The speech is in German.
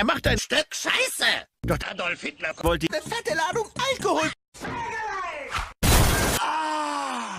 Er macht ein Stück Scheiße. Doch Adolf Hitler wollte eine fette Ladung Alkohol. Ah!